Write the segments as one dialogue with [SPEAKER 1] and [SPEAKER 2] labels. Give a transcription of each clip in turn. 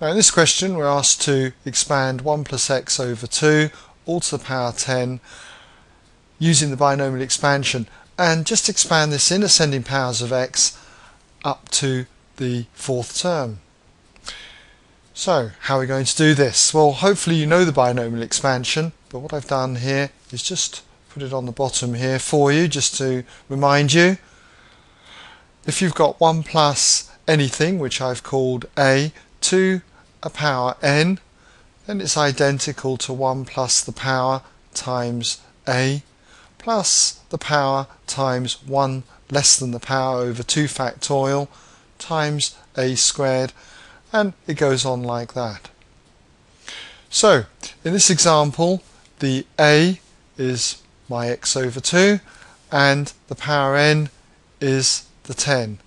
[SPEAKER 1] Now in this question we're asked to expand 1 plus x over 2 all to the power 10 using the binomial expansion and just expand this in ascending powers of x up to the fourth term. So how are we going to do this? Well hopefully you know the binomial expansion but what I've done here is just put it on the bottom here for you just to remind you. If you've got 1 plus anything which I've called a to a power n then it's identical to 1 plus the power times a plus the power times 1 less than the power over 2 factorial times a squared and it goes on like that. So in this example the a is my x over 2 and the power n is the 10.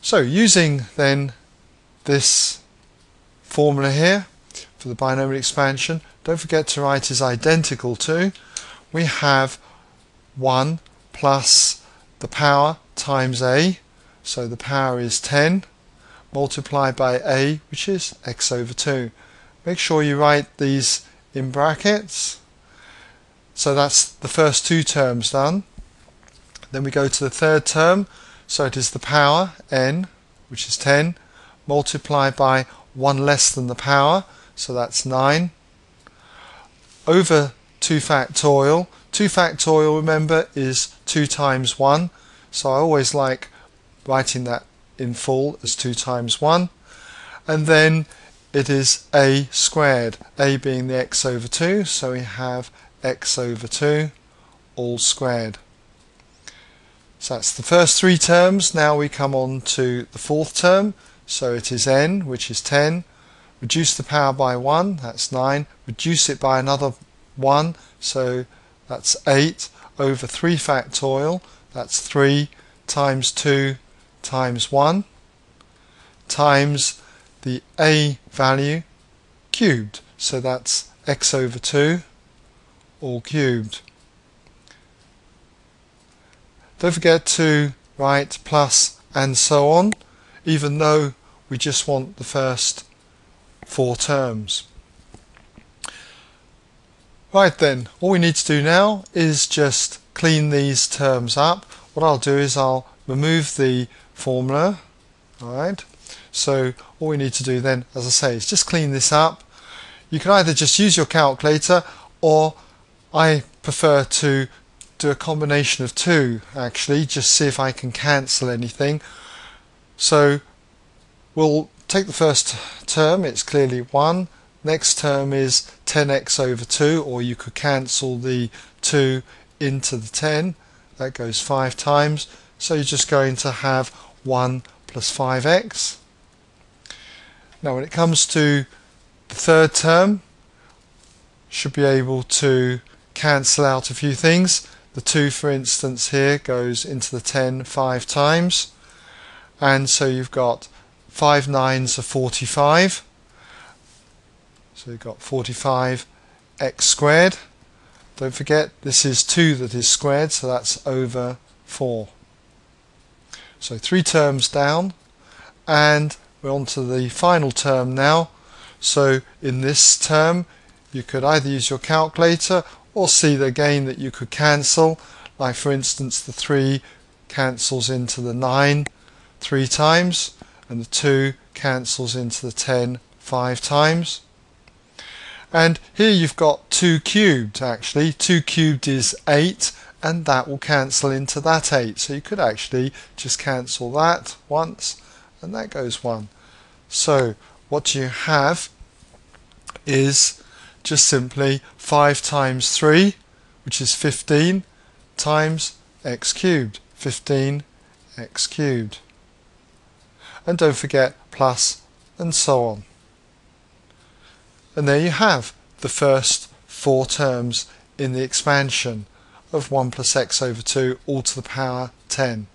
[SPEAKER 1] So using then this formula here for the binomial expansion, don't forget to write is identical to, we have 1 plus the power times a, so the power is 10, multiplied by a, which is x over 2. Make sure you write these in brackets. So that's the first two terms done. Then we go to the third term. So it is the power, n, which is 10, multiplied by 1 less than the power, so that's 9, over 2 factorial. 2 factorial, remember, is 2 times 1, so I always like writing that in full as 2 times 1. And then it is a squared, a being the x over 2, so we have x over 2 all squared. So that's the first three terms. Now we come on to the fourth term. So it is n, which is 10. Reduce the power by 1, that's 9. Reduce it by another 1, so that's 8 over 3 factorial. That's 3 times 2 times 1 times the a value cubed. So that's x over 2 all cubed. Don't forget to write plus and so on, even though we just want the first four terms. Right then, all we need to do now is just clean these terms up. What I'll do is I'll remove the formula. Alright, so all we need to do then, as I say, is just clean this up. You can either just use your calculator or I prefer to do a combination of two actually, just see if I can cancel anything. So we'll take the first term, it's clearly 1. Next term is 10x over 2, or you could cancel the 2 into the 10. That goes 5 times. So you're just going to have 1 plus 5x. Now when it comes to the third term, should be able to cancel out a few things. The 2 for instance here goes into the 10 5 times and so you've got 5 nines are 45 so you've got 45 x squared. Don't forget this is 2 that is squared so that's over 4 so three terms down and we're on to the final term now. So in this term you could either use your calculator or see again that you could cancel. Like for instance the 3 cancels into the 9 three times and the 2 cancels into the 10 five times. And here you've got 2 cubed actually. 2 cubed is 8 and that will cancel into that 8 so you could actually just cancel that once and that goes 1 so what you have is just simply 5 times 3, which is 15, times x cubed, 15 x cubed. And don't forget plus and so on. And there you have the first four terms in the expansion of 1 plus x over 2 all to the power 10.